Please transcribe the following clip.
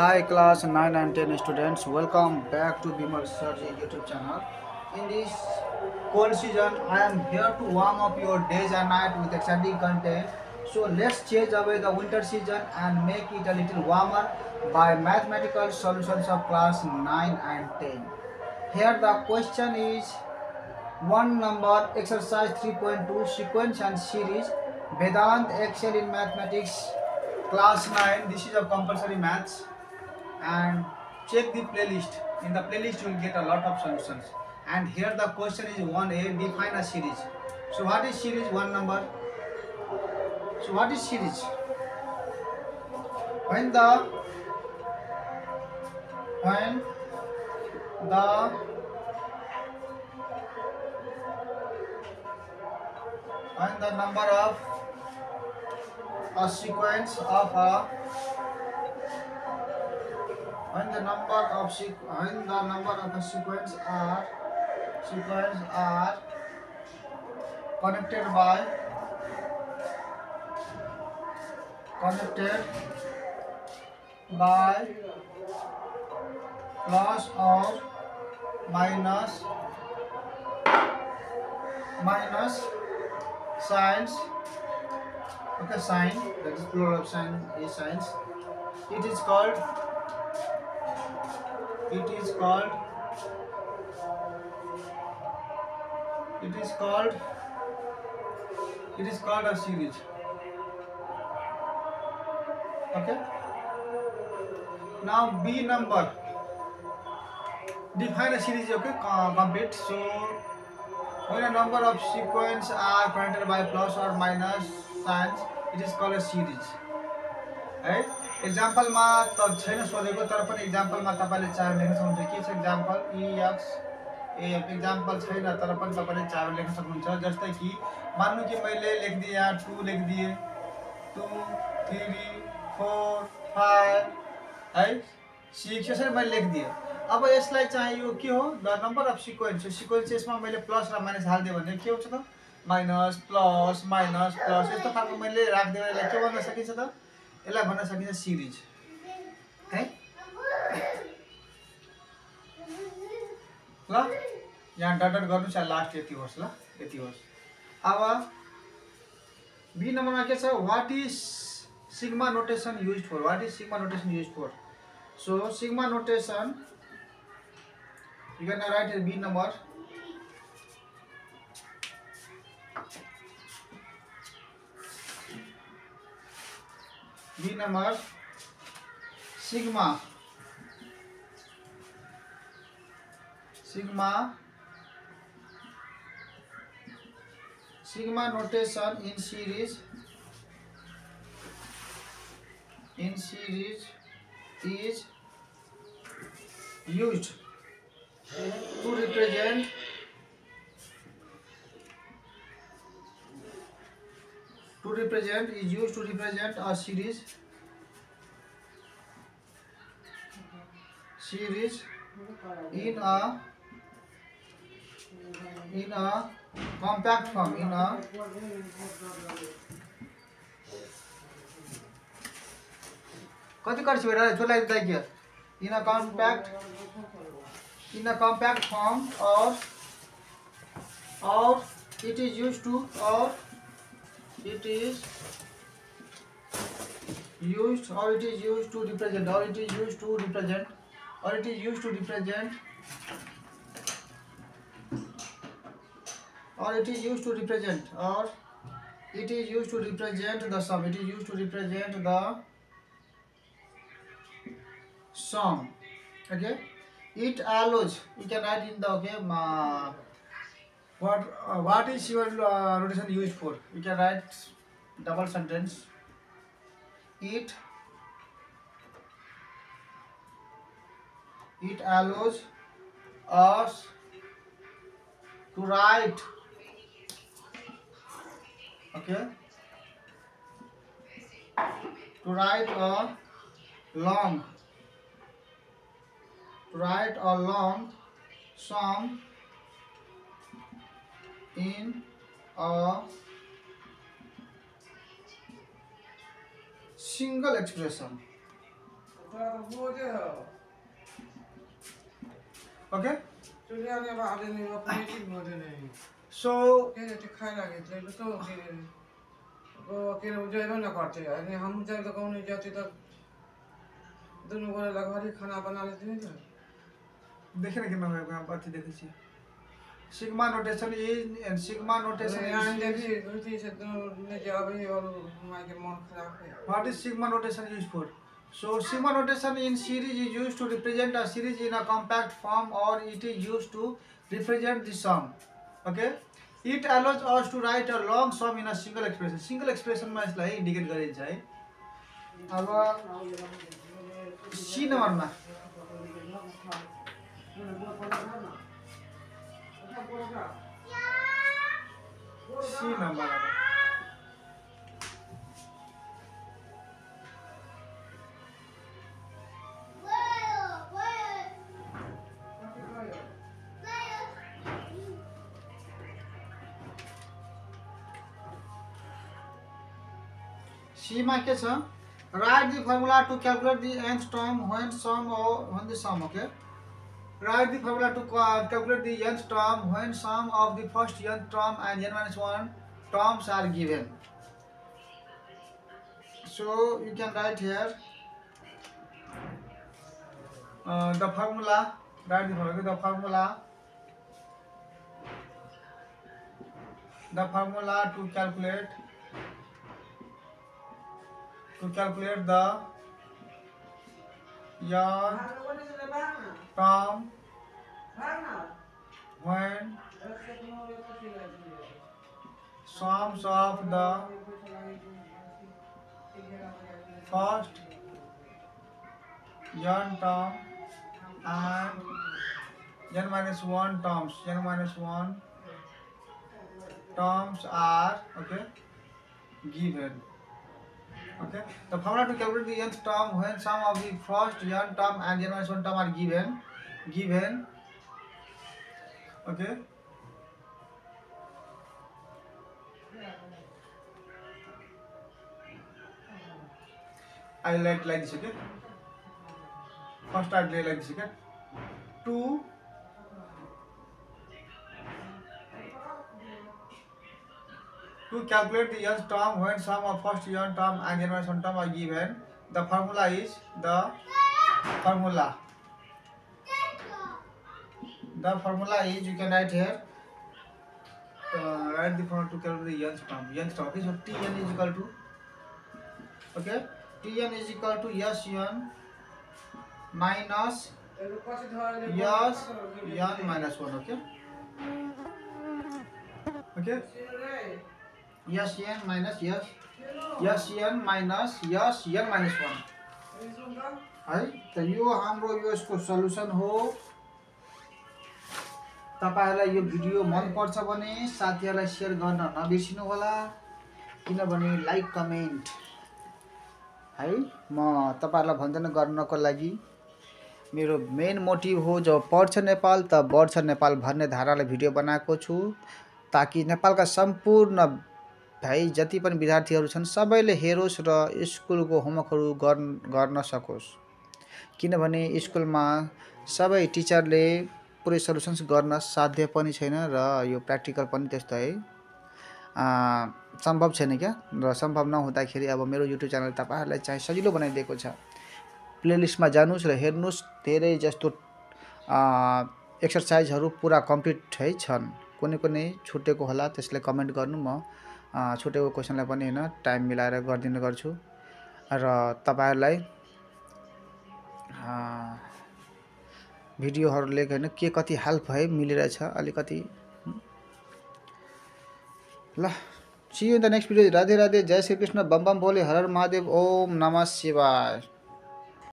Hi class 9 and 10 students, welcome back to Bimal Sir G YouTube channel. In this cold season, I am here to warm up your days and night with exciting content. So let's change away the winter season and make it a little warmer by mathematical solutions of class 9 and 10. Here the question is one number exercise 3.2 sequence and series Vedanta Excel in mathematics class 9 this is a compulsory maths and check the playlist. In the playlist you will get a lot of solutions. And here the question is 1a define a series. So what is series one number? So what is series? When the when the when the number of a sequence of a when the number of when the number of a sequence are sequence are connected by connected by plus or minus minus signs okay sign that is plural of sign is signs it is called it is called it is called it is called a series. Okay? Now b number. Define a series okay? Complete. So when a number of sequence are connected by plus or minus signs it is called a series. है इक्जाम्पलमा त छैन सोधेको तर पनि इक्जाम्पलमा तपाईँले चाहेर लेख्न सक्नुहुन्छ। के छ इक्जाम्पल इएक्स एएफ इक्जाम्पल छैन तर पनि तपाईँले चाहेर लेख्न सक्नुहुन्छ। जस्तै कि मान्नु कि मैले लेखिदिएँ यहाँ टू लेखिदिएँ। टू थ्री फोर फाइभ है? सिक्स यसरी मैले लेखिदिएँ। अब यसलाई चाहिँ यो के हो? The number of sequence sequence यसमा मैले प्लस र माइनस हालिदिएँ भने के हुन्छ त? माइनस प्लस माइनस प्लस यस्तो खालको मैले राखिदिएँ भने के भन्न सकिन्छ त? सकिन्छ सिरिज है ल यहाँ डट डट चाहिँ लास्ट होस् ल यति होस् अब बी नम्बरमा के छ what is sigma notation use for what is sigma notation use for so sigma notation you can write a b B number sigma sigma sigma notation in series in series is use to represent to represent is used to represent a series series in a in a compact form in a कति खर्च भेटेर त्यसलाई दाइकिया in a compact in a compact form और और it is use to और it is used or it is used to represent or it is used to represent or it is used to represent or it is used to represent or it is used to represent the sum it is used to represent the sum okay it allows you can write in the okay what uh, what is your uh, notation used for? You can write double sentence. It it allows us to write. Okay. To write a long write a long sum in a single expression. Okay? So हम जब तक नहीं जाते तब दोनों गोला लगवा खाना बना लेते हैं देखे ना कितना बात देखे sigma notation a and sigma notation a and देखिए दूसरी से दोनों जवाब है और माय के मन खराब what is sigma notation use for so sigma notation in series is used to represent a series in a compact form और it is used to represent the sum okay it allows us to write a long sum in a single expression single expression मा यसलाई indicate गरिन्छ है अब सी नम्बरमा C number अब सीमा के छ write the formula to calculate the nth term when sum or when the sum okay Write the formula to calculate the nth term when sum of the first nth term and n minus 1 terms are given so you can write here uh, the formula write the formula the formula the formula to calculate to calculate the nth term when sums of the first nth term and n minus 1 terms n minus 1 terms are okay given okay the formula to calculate the nth term when sum of the first n term and n minus 1 term are given given okay I like like this okay first I like this okay two to calculate the nth term when sum of first n term and n minus 1 term are given the formula is the formula. The formula is you can write here uh, write the formula to calculate the nth term. Nth term okay so tn is equal to okay tn is equal to sn minus yes n minus 1 okay? Okay yes n minus yes yes n minus yes n minus 1 है? त यो हाम्रो यो यसको solution हो। तपाईँहरूलाई यो video मनपर्छ भने साथीहरूलाई share गर्न नबिर्सिनु होला किनभने लाइक कमेन्ट। है? म तपाईँहरूलाई भन्दैन गर्नको लागि मेरो मेन मोटिभ हो जब पढ्छ नेपाल त बढ्छ नेपाल भन्ने धाराले भिडियो बनाएको छु ताकि नेपालका सम्पूर्ण भाइ जति पनि विद्यार्थीहरू छन् सबैले हेरोस् र स्कुलको होमवर्कहरू गर्न गर्न सकोस्। किनभने स्कुलमा सबै टिचरले पुरै सल्युसन्स गर्न साध्य पनि छैन र यो प्र्याक्टिकल पनि त्यस्तो है सम्भव छैन क्या? र सम्भव नहुँदाखेरि अब मेरो युट्युब च्यानल तपाईँहरूलाई चाहिँ सजिलो बनाइदिएको छ। प्लेलिस्टमा जानुहोस् र हेर्नुहोस् धेरै जस्तो एक्सर्साइजहरू पुरा कम्प्लिट है छन्। कुनै कुनै छुटेको होला त्यसलाई कमेन्ट गर्नु म छुटेको क्वेसनलाई पनि होइन टाइम मिलाएर गरिदिने गर्छु। र तपाईँहरूलाई भिडियोहरूले होइन के कति हेल्प है मिलिरहेछ अलिकति। ल see you in the next video Radhe Radhe Jai Shri Krishna बम बम बोले हर हर महादेव ओम नमः शिवाय।